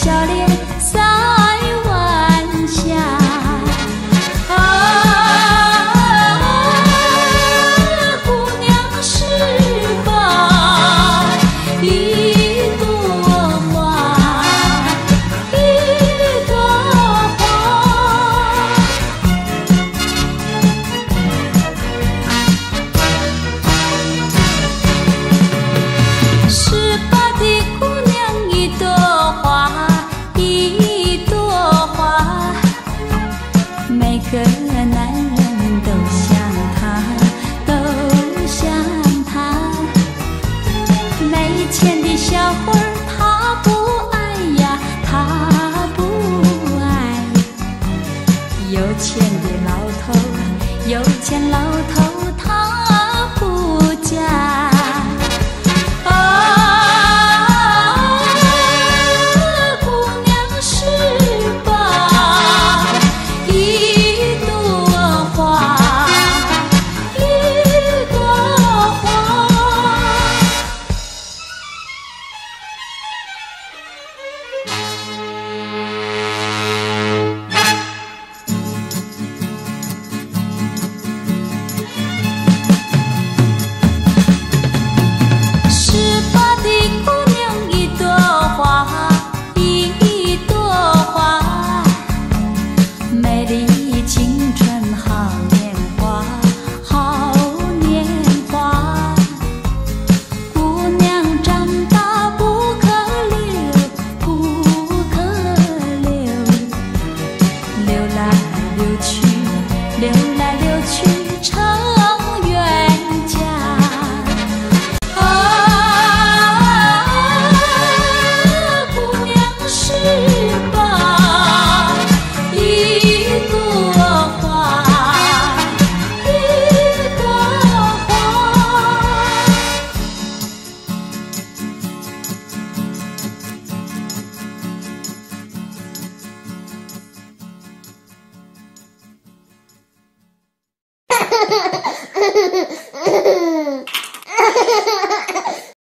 笑脸。小伙儿他不爱呀他不爱。有钱的老头有钱老头 Tengo